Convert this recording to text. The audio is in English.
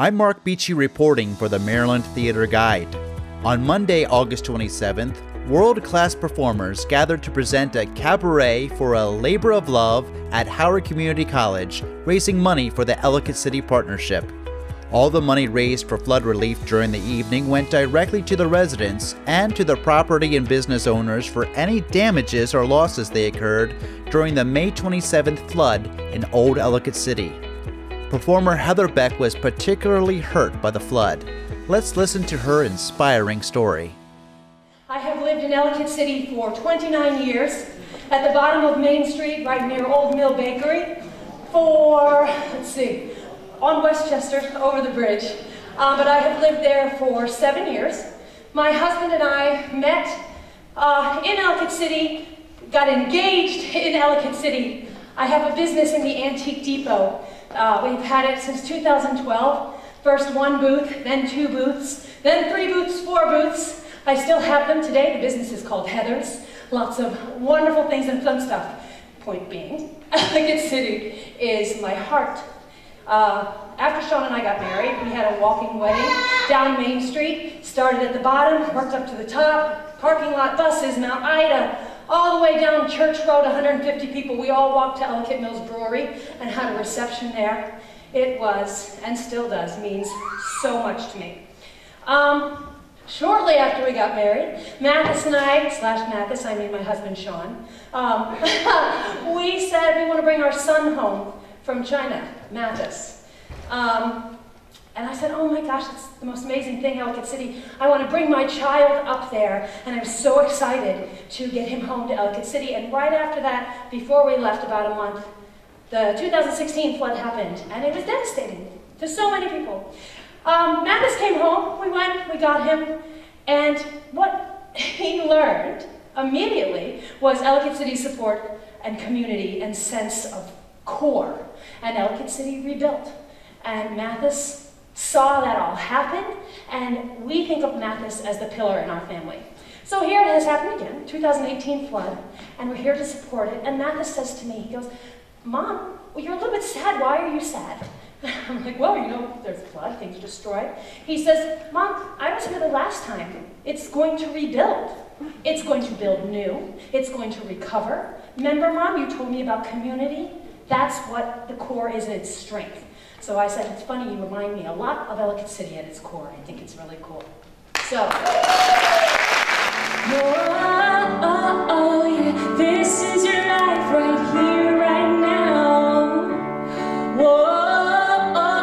I'm Mark Beachy reporting for the Maryland Theater Guide. On Monday, August 27th, world class performers gathered to present a cabaret for a labor of love at Howard Community College, raising money for the Ellicott City Partnership. All the money raised for flood relief during the evening went directly to the residents and to the property and business owners for any damages or losses they occurred during the May 27th flood in Old Ellicott City. Performer Heather Beck was particularly hurt by the flood. Let's listen to her inspiring story. I have lived in Ellicott City for 29 years at the bottom of Main Street, right near Old Mill Bakery, for, let's see, on Westchester, over the bridge. Uh, but I have lived there for seven years. My husband and I met uh, in Ellicott City, got engaged in Ellicott City. I have a business in the Antique Depot. Uh, we've had it since 2012. First one booth, then two booths, then three booths, four booths. I still have them today. The business is called Heather's. Lots of wonderful things and fun stuff. Point being, Ellicott City is my heart. Uh, after Sean and I got married, we had a walking wedding down Main Street. Started at the bottom, worked up to the top. Parking lot buses, Mount Ida, all the way down Church Road, 150 people. We all walked to Ellicott Mills Brewery and had a reception there. It was, and still does, means so much to me. Um, shortly after we got married, Mathis and I, slash Mathis, I mean my husband Sean, um, we said we want to bring our son home from China, Mathis. Um, and I said, oh my gosh, it's the most amazing thing, Ellicott City. I want to bring my child up there. And I'm so excited to get him home to Ellicott City. And right after that, before we left about a month, the 2016 flood happened. And it was devastating to so many people. Um, Mathis came home, we went, we got him. And what he learned immediately was Ellicott City's support and community and sense of core. And Ellicott City rebuilt. And Mathis saw that all happen, and we think of Mathis as the pillar in our family. So here it has happened again, 2018 flood, and we're here to support it. And Mathis says to me, he goes, Mom, well, you're a little bit sad. Why are you sad? I'm like, well, you know, there's flood, things are destroyed. He says, Mom, I was here the last time. It's going to rebuild. It's going to build new. It's going to recover. Remember, Mom, you told me about community? That's what the core is in its strength. So I said, it's funny, you remind me a lot of Ellicott City at its core. I think it's really cool. So. Oh, oh, this is your life right here, right now. Whoa. Oh,